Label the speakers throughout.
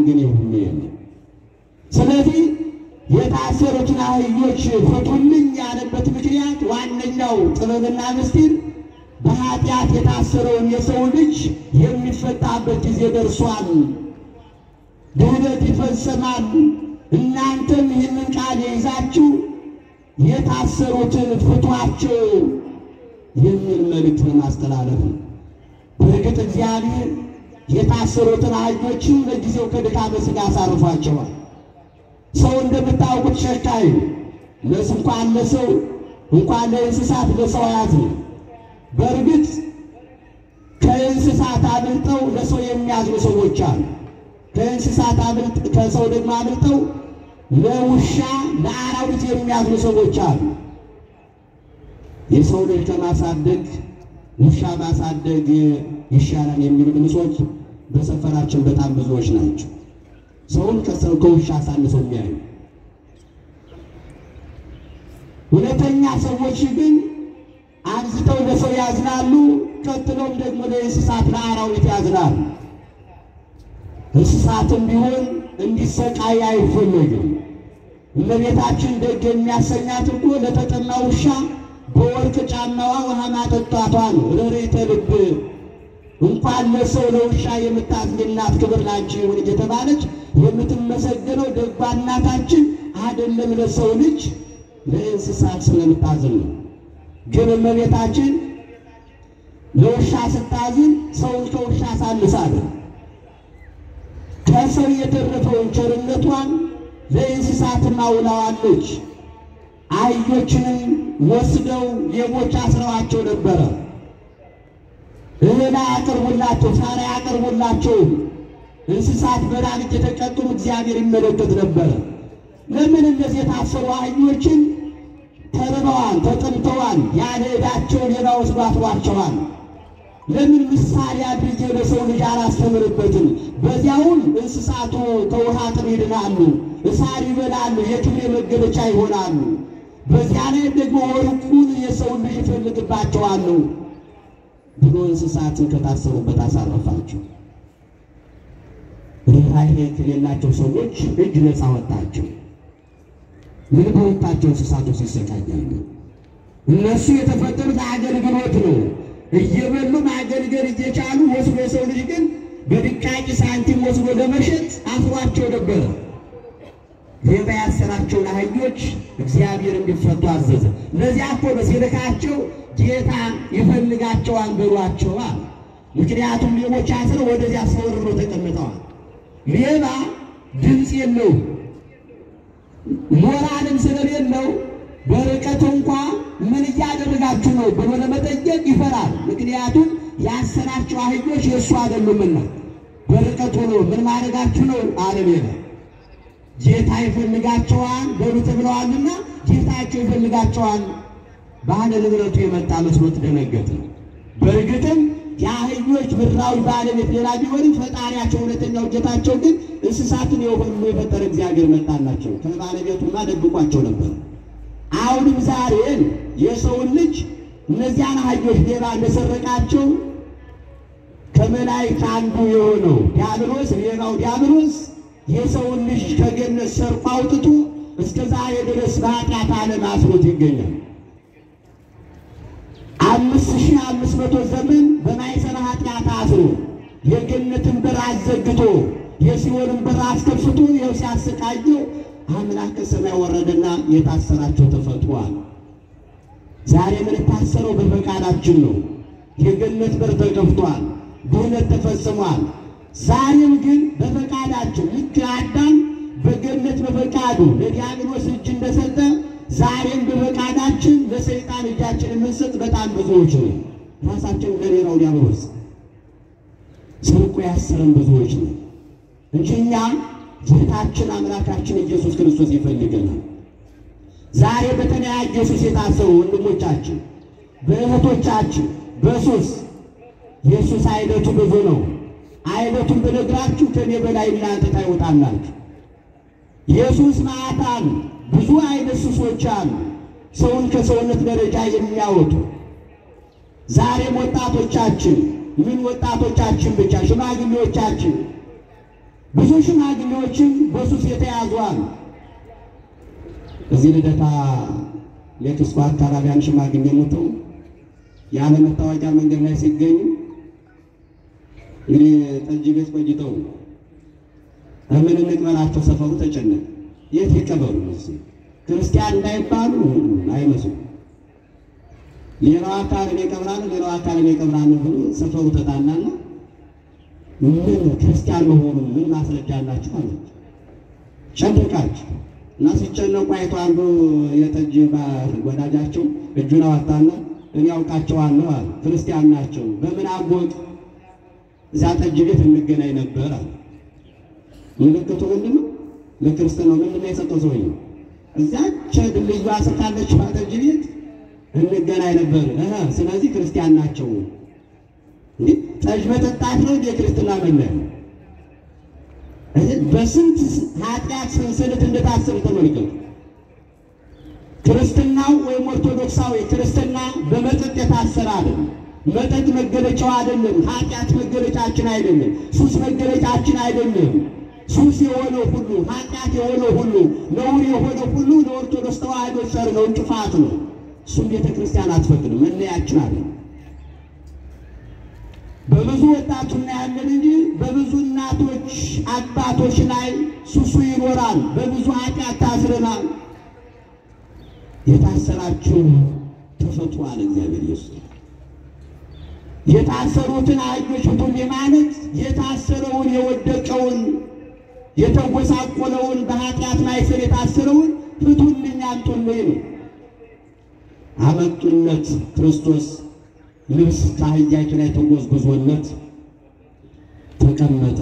Speaker 1: ግን የሁሉ የለም። ስለዚህ የታሰሩትን አህዮች ፍቱልኝ ያለበት ምክንያት ዋነኛው ጥበብና ምስጢር በኃጢአት የታሰረውን የሰው ልጅ የሚፈታበት ጊዜ ደርሷል። ድኅነት ይፈጸማል። እናንተም ይህንን ቃል ይዛችሁ የታሰሩትን ፍቷቸው የሚል መልእክት ለማስተላለፍ በእርግጥ እግዚአብሔር የታሰሩትን አህዮችን ለጊዜው ከድካመ ሥጋ አሳርፏቸዋል። ሰው እንደምታውቁት ሸካይ ለስ እንኳን ለሰው እንኳን ለእንስሳት ለሰው አያዝንም። በእርግጥ ከእንስሳት አብልጠው ለሰው የሚያዝኑ ሰዎች አሉ። ከእንስሳት ከሰው ደግሞ አብልጠው ለውሻ ለአራዊት የሚያዝኑ ሰዎች አሉ። የሰው ልጅ ከማሳደግ ውሻ ማሳደግ ይሻላል የሚሉ ድምፆች በሰፈራችን በጣም ብዙዎች ናቸው። ሰውን ከሰው ከውሻ አሳንሰው የሚያዩ እውነተኛ ሰዎች ግን አንስተው ለሰው ያዝናሉ። ቀጥሎም ደግሞ ለእንስሳት ለአራዊት ያዝናሉ። እንስሳትም ቢሆን እንዲሰቃይ አይፈለግም። እመቤታችን ደግ የሚያሰኛት እኮ ለተጠማ ውሻ በወርቅ ጫማዋ ውሃ ማጠጣቷ ነው። ርሬተ ልብ እንኳን ለሰው ለውሻ የምታዝን እናት ክብር ላንቺ ይሁን እየተባለች የምትመሰገነው ደጓ እናታችን አይደለም ለሰው ልጅ ለእንስሳት ስለምታዝን ነው። ግን እመቤታችን ለውሻ ስታዝን ሰውን ከውሻ ሳንሳለን ከሰው የተረፈውን ቸርነቷን ለእንስሳትም አውላዋለች። አህዮችንም ወስደው ሌቦች አስረዋቸው ነበረ። እህል አያቀርቡላቸው፣ ሳር አያቀርቡላቸው። እንስሳት በላን እየተቀጡም እግዚአብሔር ይመለከት ነበረ። ለምን እነዚህ የታሰሩ አህዮችን ተርበዋል፣ ተጠምተዋል፣ ያለ ዕዳቸው ሌባ ወስዶ አስሯቸዋል። ለምን ምሳሌ አድርጌ ለሰው ልጅ አላስተምርበትም? በዚያውም እንስሳቱ ከውሃ ጥም ይድናሉ፣ እሳር ይበላሉ፣ የክብሬ መገለጫ ይሆናሉ። በዚያ ላይ ደግሞ ወርቁን የሰው ልጅ ይፈልግባቸዋለሁ ብሎ እንስሳትን ከታሰሩበት አሳረፋቸው። ርኅራኄ ከሌላቸው ሰዎች እጅ ነፃ ወጣቸው። ምን በወጣቸው እንስሳቶች ይሰቃያሉ። እነሱ የተፈጠሩት አገልግሎት ነው። እየበሉ ማገልገል እየቻሉ ወስዶ የሰው ልጅ ግን በድቃቂ ሳንቲም ወስዶ ለመሸጥ አስሯቸው ነበረ። ሌባ ያሰራቸውን አህዮች እግዚአብሔር እንዲፈቱ አዘዘ። ለዚያ እኮ በሲልካቸው ጌታ ይፈልጋቸዋል በሏቸዋል። ምክንያቱም ሌቦች አስረው ወደዚያ አስወርሮ ተቀምጠዋል። ሌባ ድምፅ የለውም፣ ሞራልም ስለሌለው በርቀት እንኳ ምን እያደረጋችሁ ነው ብሎ ለመጠየቅ ይፈራል። ምክንያቱም ያሰራቸው አህዮች የእሱ አይደሉምና በርቀት ሆኖ ምን ማድረጋችሁ ነው አለ ሌባ። ጌታ ይፈልጋቸዋል በሉት ብለዋልና ጌታቸው ይፈልጋቸዋል። ባለ ንብረቱ የመጣ መስሎት ደነገጠ። በእርግጥም የአህዮች ምድራዊ ባለቤት ሌላ ቢሆንም ፈጣሪያቸው እውነተኛው ጌታቸው ግን እንስሳትን የሁሉ የፈጠረ እግዚአብሔር መጣላቸው። ከባለቤቱማ ደብቋቸው ነበር። አሁንም ዛሬን የሰውን ልጅ እነዚያን አህዮች ሌባ እንደሰረቃቸው ከመላእክት አንዱ የሆነው ዲያብሎስ ሌባው ዲያብሎስ የሰውን ልጅ ከገነት ሰርቆ አውጥቶ እስከ ዛሬ ድረስ በኃጢአት ዓለም አስሮት ይገኛል። አምስት ሺህ አምስት መቶ ዘመን በማይሰራ ኃጢአት አስሮ የገነትን በር አዘግቶ የሲኦልን በር አስከፍቶ ይኸው ሲያሰቃየው አምላክ ከሰማይ ወረደና የታሰራቸው ተፈቷል። ዛሬ የምንታሰረው በፈቃዳችን ነው። የገነት በር ተከፍቷል። ድኅነት ተፈጽሟል። ዛሬም ግን በፈቃዳችን ልክ አዳም በገነት በፈቃዱ ለዲያብሎስ እጅ እንደሰጠ ዛሬም በፈቃዳችን ለሰይጣን እጃችን የምንሰጥ በጣም ብዙዎች ነው። ራሳችን ለሌላው ዲያብሎስ ሰርቆ ያሰረን ብዙዎች ነው እንጂ እኛ ጌታችን አምላካችን ኢየሱስ ክርስቶስ ይፈልገናል። ዛሬ በተለያየ ሱስ የታሰሩ ወንድሞቻችን፣ በእህቶቻችን በሱስ የሱስ አይነቱ ብዙ ነው። አይነቱን ብነግራችሁ ከኔ በላይ እናንተ ታይወጣላችሁ። የሱስ ማዕት አሉ። ብዙ አይነት ሱሶች አሉ፣ ሰውን ከሰውነት ደረጃ የሚያወጡ ዛሬም ወጣቶቻችን ምን ወጣቶቻችን ብቻ ሽማግሌዎቻችን ብዙ ሽማግሌዎችም በሱስ የተያዙ አሉ። እዚህ ልደታ ሌክስኮ አካባቢ አንድ ሽማግሌ ሞተው ያለ መታወቂያ መንገድ ላይ ሲገኙ እንግዲህ ጠጅ ቤት ቆይተው ምን እንቅበላቸው ሰፈሩ ተጨነቀ። የት ይቀበሩ? ክርስቲያን እንዳይባሉ አይመስሉም። ሌላው አካልን ይቀብራሉ፣ ሌላው አካልን ይቀብራሉ ብሎ ሰፈሩ ተጣላና ምን ክርስቲያን መሆኑን ምን ማስረጃ አላችሁ አለች። ጨነቃቸው እና ሲጨነቁ አይቶ አንዱ የጠጅ ወዳጃቸው እጁን አወጣና እኔ አውቃቸዋለሁ አለ። ክርስቲያን ናቸው። በምን አወቅ? እዚያ ጠጅ ቤት እንገናኝ ነበር አለ። ምልክቱ ምንድን ነው? ለክርስትናው ምንድን ነው የሰጠው ሰውዬው? እዚያች ድልድዩ ስታለች ጠጅ ቤት እንገናኝ ነበር። ስለዚህ ክርስቲያን ናቸው። እንዴ ጠጅ መጠጣት ነው የክርስትና መለያ። በስንት ኃጢአት ሰንሰለት እንደታሰሩ ተመልከቱ። ክርስትናው ወይም ኦርቶዶክሳዊ ክርስትና በመጠጥ የታሰረ አይደለም። መጠጥ መገለጫው አይደለም። ኃጢአት መገለጫችን አይደለም። ሱስ መገለጫችን አይደለም። ሱስ የሆነው ሁሉ ኃጢአት የሆነው ሁሉ ነውር የሆነው ሁሉ ለኦርቶዶክስ ተዋሕዶ ጸር ነው፣ እንቅፋት ነው። እሱም ቤተ ክርስቲያን አትፈቅድም። መለያችን አለ። በብዙ ወጣቱ እናያለን እንጂ በብዙ እናቶች አባቶች ላይ ሱሱ ይኖራል። በብዙ ኃጢአት ታስረናል። የታሰራችሁ ተፈቱ እግዚአብሔር ኢየሱስ። የታሰሩትን አህዮች ፍቱልኝ የታሰረውን የወደቀውን የተጎሳቆለውን በኃጢአት ማይሰር የታሰረውን ፍቱልኝ አምጡልኝ ነው። አመጡለት። ክርስቶስ ልብስ ከአህያይቱ ላይ ተጎዝጉዞለት ተቀመጠ።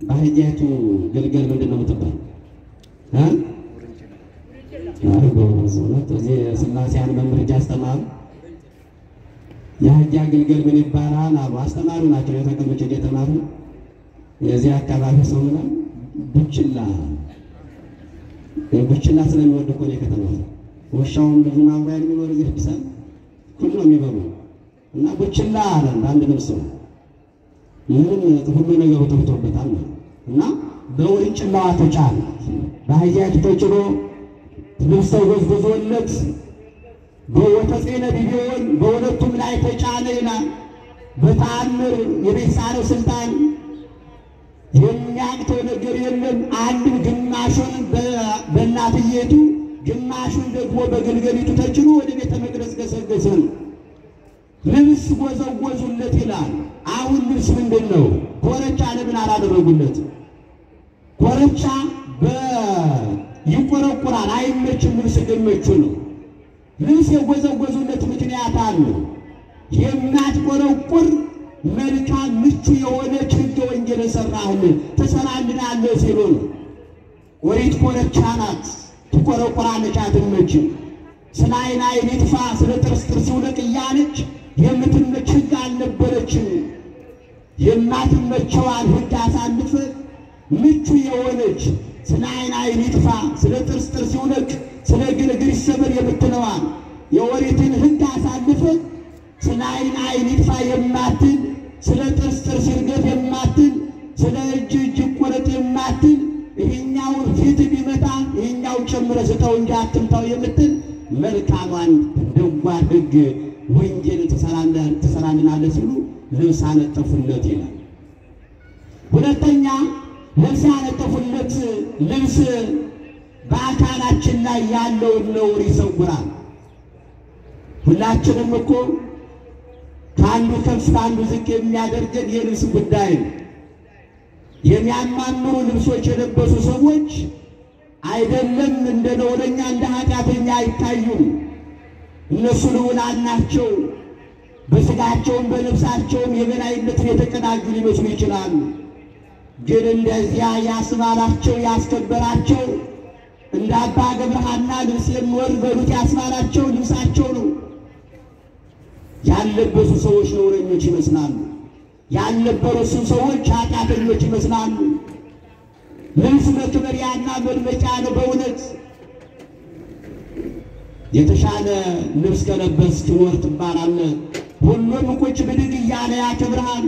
Speaker 1: በአህያይቱ ግልገል ምንድን ነው የምትባል? እዚህ ስላሴያን መምህር አስተማሩ። የአህያ ግልገል ምን ይባላል አሉ። አስተማሩ ናቸው የተቀመጭ እየተማሩ የዚህ አካባቢ ሰው ምናምን ቡችላ ቡችላ ስለሚወድ እኮ ነው የከተማ ውሻውን ብዙ ማብሪያ የሚኖር ዚህ አዲስ አበባ ሁሉ ነው የሚበሉ። እና ቡችላ አለ አንድ ልብስ ነው። ሁሉ ነገሩ ተፍቶበታል ነው። እና በውርንጭላዋ ተጫነ በአህያይቱ ተጭኖ ልብስ ተጎዝጉዞለት በወተጼነ ቢቢሆን በሁለቱም ላይ ተጫነ ይላል። በተአምር የቤሳነው ስልጣን የሚያቅተው ነገር የለም። አንድም ግማሹን በእናትየቱ ግማሹን ደግሞ በግልገሊቱ ተጭኖ ወደ ቤተ መቅደስ ገሰገሰ ነው። ልብስ ጎዘጎዙለት ይላል። አሁን ልብስ ምንድን ነው? ኮረቻ ለምን አላደረጉለት? ኮረቻ ይቆረቁራል፣ አይመችም። ልብስ ምቹ ነው። ልብስ የጎዘጎዙለት ምክንያት አለ። የማትቆረቁር መልካም ምቹ የሆነች ሕገ ወንጌል ሰራህልን ትሰራልናለህ ሲሉ ኦሪት ኮረቻ ናት፣ ትቆረቁራለች፣ አትመችም። ስለ ዓይን ዓይን ይጥፋ፣ ስለ ጥርስ ጥርስ ይውለቅ እያለች የምትመች ሕግ አልነበረችም። የማትመቸዋን ሕግ አሳልፈ ምቹ የሆነች ስለ ዓይን ዓይን ይጥፋ፣ ስለ ጥርስ ጥርስ ይውለቅ፣ ስለ እግር ይሰበር የምትለዋን የኦሪትን ሕግ አሳልፈ ስለ ዓይን ዓይን ይጥፋ የማትል ስለ ጥርስ ጥርስ ይርገፍ የማትል ስለ እጅ እጅ ይቆረጥ የማትል ይሄኛውን ፊት ቢመታ ይሄኛውን ጨምረ ስጠው እንጂ አትምታው የምትል መልካሟን ደጓን ሕግ ወንጌል ትሰራልናለህ ሲሉ ልብስ አነጠፉለት ይላል። ሁለተኛ ልብስ ያነጠፉለት ልብስ በአካላችን ላይ ያለውን ነውር ይሰውራል። ሁላችንም እኮ ከአንዱ ከፍ ከአንዱ ዝቅ የሚያደርገን የልብስ ጉዳይ ነው። የሚያማምሩ ልብሶች የለበሱ ሰዎች አይደለም እንደ ነውረኛ እንደ ኃጢአተኛ አይታዩም። እነሱ ልዑላን ናቸው። በሥጋቸውም በልብሳቸውም የበላይነትን የተቀዳጁ ሊመስሉ ይችላሉ። ግን እንደዚያ ያስባላቸው ያስከበራቸው እንደ አባ ገብረሐና ልብስ የሚወርድ በሉት ያስባላቸው ልብሳቸው ነው። ያለበሱ ሰዎች ነውረኞች ይመስላሉ። ያልነበረሱ ሰዎች ኃጢአተኞች ይመስላሉ። ልብስ መክበሪያና መድመቂያ ነው። በእውነት የተሻለ ልብስ ከለበስ ትኖር ትባላለህ። ሁሉም ቁጭ ብድግ እያለ ያከብርሃል።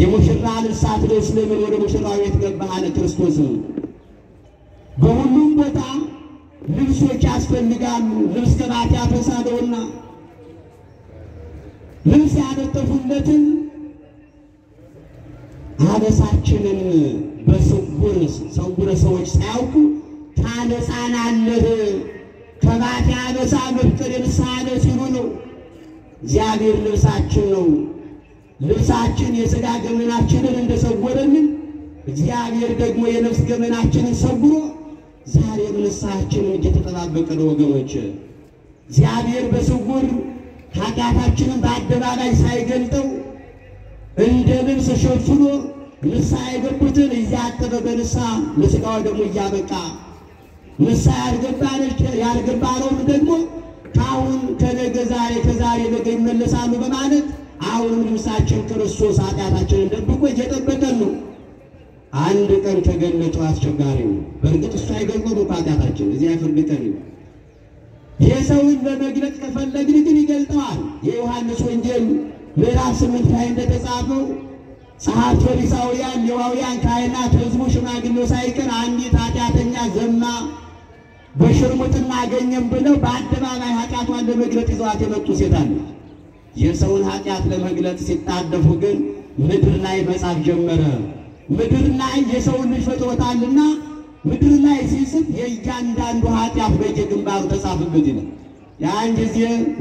Speaker 1: የሙሽራ ልብስ ሳትለብስ ለምን ወደ ሙሽራው ቤት ገባህ አለ ክርስቶስ። በሁሉም ቦታ ልብሶች ያስፈልጋሉ። ልብስ ቅባት ያፈሳለውና ልብስ ያነጠፉለትን አበሳችንን በስውር ሰውረ ሰዎች ሳያውቁ ታነጻናለህ ከባቴ አበሳ መፍቀር የምሳሌ ሲሉ ነው። እግዚአብሔር ልብሳችን ነው። ልብሳችን የሥጋ ገመናችንን እንደሰወረልን እግዚአብሔር ደግሞ የነፍስ ገመናችንን ሰውሮ ዛሬ ንስሐችንን እየተጠባበቀ ወገኖች። እግዚአብሔር በስውር ኃጢአታችንን በአደባባይ ሳይገልጠው እንደ ልብስ ሸፍኖ ንስሐ የገቡትን እያጠበ በንስሐ ለሥጋው ደግሞ እያበቃ ንስሐ ያልገባነውን ደግሞ ከአሁን ከነገ ዛሬ ከዛሬ ነገ ይመለሳሉ በማለት አሁንም ልብሳችን ክርስቶስ ኃጢአታችንን ደብቆ እየጠበቀን ነው። አንድ ቀን ከገለጠው አስቸጋሪ ነው። በእርግጥ እሱ አይገልጸውም እኮ ኃጢአታችን እዚያ ፍርድ የሰውን ለመግለጽ ከፈለግን ግን ይገልጠዋል። የዮሐንስ ወንጌል ምዕራፍ ስምንት ላይ እንደተጻፈው ጸሐፍት፣ ፈሪሳውያን፣ ሌዋውያን፣ ካህናት፣ ሕዝቡ፣ ሽማግሌው ሳይቀር አንዲት ኃጢአተኛ ዘማ በሽርሙጥና አገኘም ብለው በአደባባይ ኃጢአቷን ለመግለጥ ይዘዋት የመጡ ሴት አለች። የሰውን ኃጢአት ለመግለጥ ሲጣደፉ ግን ምድር ላይ መጻፍ ጀመረ። ምድር ላይ የሰውን ልጅ ፈጥሮታልና ምድር ላይ ሲጽፍ የእያንዳንዱ ኃጢአት በየግንባሩ ተጻፍበት ይላል። ያን ጊዜ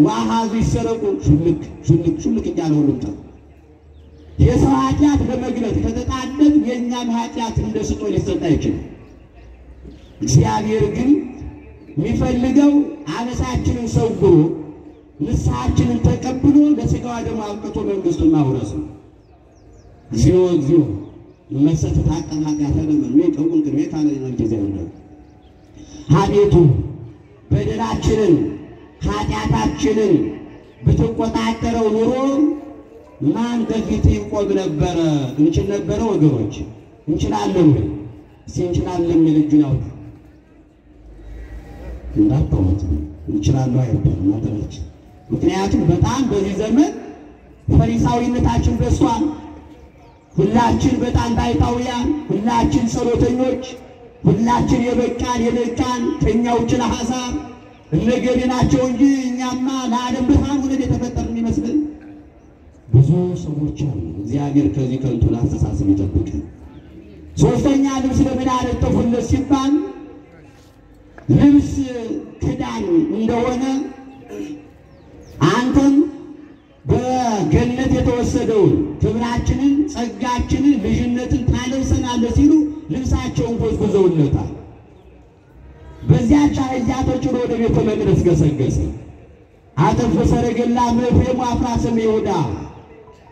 Speaker 1: ዋሃዙ ይሰረቁ ሹልክ ሹልክ ሹልክ እያለ ሁሉም ጠ የሰው ኃጢአት ለመግለጥ ከተጣደፍ የእኛም ኃጢአት እንደ ስጦ ሊሰጥ አይችልም። እግዚአብሔር ግን የሚፈልገው አበሳችንን ሰውሮ ንስሐችንን ተቀብሎ ለሥጋዋ ደግሞ አብቅቶ መንግሥቱን ማውረስ ነው። እግዚኦ እግዚኦ መሰተት አቀም ኃጢአት ለመን ቀቁን ቅድሜ ካለ ጊዜ ነው አቤቱ በደላችንን ኃጢአታችንን ብትቆጣጠረው ኑሮ ማን በፊት ይቆም ነበረ? እንችል ነበረ? ወገኖች እንችላለን ወይ? እስኪ እንችላለን የሚል እጁን ያውጡ። እንዳታወት እንችላለሁ አይባልም አደረች። ምክንያቱም በጣም በዚህ ዘመን ፈሪሳዊነታችን በዝቷል። ሁላችን በጣም ባይታውያን፣ ሁላችን ጸሎተኞች፣ ሁላችን የበቃን የነቃን ከእኛ ውጭ ለሐሳብ እነገሌ ናቸው እንጂ እኛማ ለዓለም ብርሃን ሆነን የተፈጠርን ይመስልን ብዙ ሰዎች አሉ። እግዚአብሔር ከዚህ ከንቱ አስተሳሰብ ይጠብቀን። ሶስተኛ ልብስ ለምን አነጠፉለት ሲባል ልብስ ክዳን እንደሆነ አንተም በገነት የተወሰደውን ክብራችንን፣ ጸጋችንን፣ ልጅነትን ታለብሰናለህ ሲሉ ልብሳቸውን ጎዝጉዘውለታል። በዚያች አህያ ተጭኖ ወደ ቤተ መቅደስ ገሰገሰ። አጠፍ ሰረገላ መፍሬሙ አፍራሰም ይሁዳ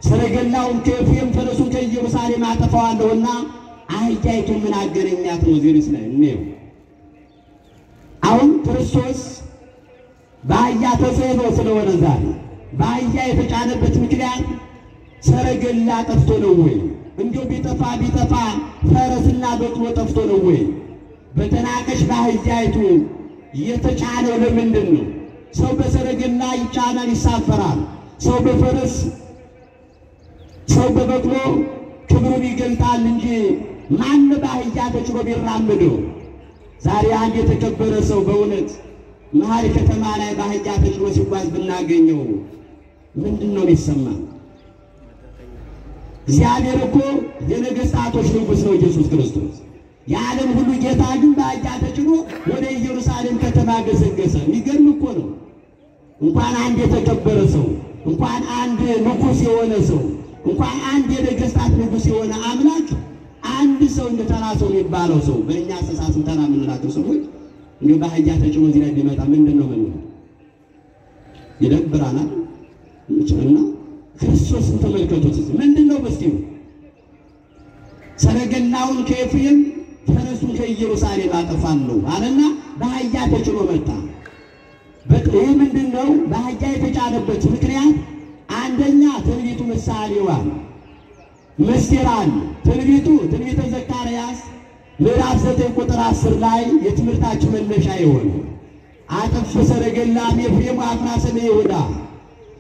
Speaker 1: ሰረገላውን ከኤፍሬም ፈረሱን ከኢየሩሳሌም አጠፋዋለሁና አህያይቱን ምን አገናኛት ነው? ዜርስ ላይ እኔው አሁን ክርስቶስ በአህያ ተጽዕኖ ስለሆነ ዛሬ በአህያ የተጫነበት ምክንያት ሰረገላ ጠፍቶ ነው ወይ? እንዲሁ ቢጠፋ ቢጠፋ ፈረስና በቅሎ ጠፍቶ ነው ወይ? በተናቀሽ በአህያይቱ የተጫነው ለምንድን ነው? ሰው በሰረገላ ይጫናል፣ ይሳፈራል። ሰው በፈረስ ሰው በበቅሎ ክብሩን ይገልጣል እንጂ ማን በአህያ ተጭኖ ቢራመደው? ዛሬ አንድ የተከበረ ሰው በእውነት መሀል ከተማ ላይ በአህያ ተጭኖ ሲጓዝ ብናገኘው ምንድን ነው የሚሰማን? እግዚአብሔር እኮ የነገሥታቶች ንጉሥ ነው ኢየሱስ ክርስቶስ። የዓለም ሁሉ ጌታ ግን በአህያ ተጭኖ ወደ ኢየሩሳሌም ከተማ ገሰገሰ። የሚገርም እኮ ነው። እንኳን አንድ የተከበረ ሰው እንኳን አንድ ንጉሥ የሆነ ሰው እንኳን አንድ የነገሥታት ንጉሥ የሆነ አምላክ አንድ ሰው እንደ ተራ ሰው የሚባለው ሰው በእኛ አስተሳሰብ ተራ የምንላቸው ሰዎች እንዲሁ በአህያ ተጭኖ እዚህ ላይ ቢመጣ ምንድን ነው ምን ይደብራናል። እና ክርስቶስን ተመልከቱት። ምንድን ነው በስቲው ሰረገላውን ከኤፍሬም ፈረሱን ከኢየሩሳሌም አጠፋለሁ አለና በአህያ ተጭኖ መጣ። ይህ ምንድን ነው? በአህያ የተጫነበት ምክንያት አንደኛ ትንቢቱ ምሳሌዋል ምስጢራል ትንቢቱ ትንቢተ ዘካርያስ ምዕራፍ ዘጠኝ ቁጥር አስር ላይ የትምህርታችን መነሻ የሆነ አጠፍ ሰረገላም ኤፍሬም አፍራሰነ ይሁዳ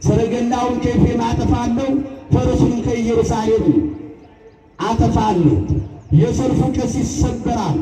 Speaker 1: ሰረገላውን ከኤፍሬም አጠፋለሁ ፈረሱንም ከኢየሩሳሌም አጠፋለሁ፣ የሰልፉ ቀስ ይሰበራል፣